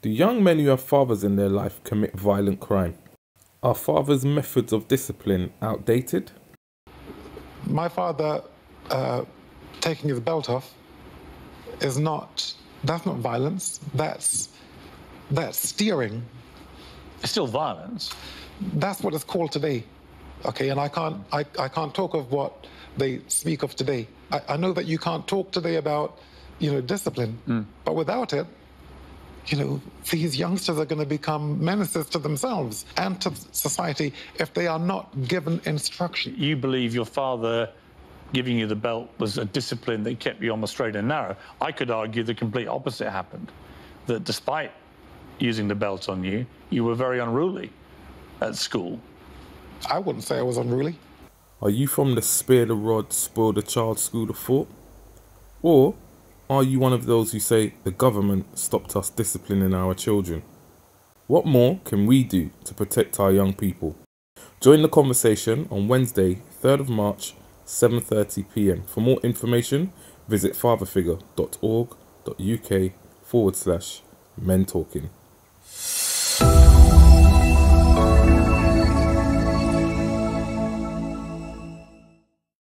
Do young men who have fathers in their life commit violent crime? Are fathers' methods of discipline outdated? My father uh, taking his belt off is not, that's not violence. That's, that's steering. It's still violence. That's what it's called today. Okay, and I can't, I, I can't talk of what they speak of today. I, I know that you can't talk today about, you know, discipline, mm. but without it, you know, these youngsters are going to become menaces to themselves and to society if they are not given instruction. You believe your father giving you the belt was a discipline that kept you on the straight and narrow. I could argue the complete opposite happened. That despite using the belt on you, you were very unruly at school. I wouldn't say I was unruly. Are you from the spare the rod, spoil the child school of thought? Or are you one of those who say the government stopped us disciplining our children? What more can we do to protect our young people? Join the conversation on Wednesday, 3rd of March, 7:30 p.m. For more information, visit fatherfigure.org.uk forward slash men talking.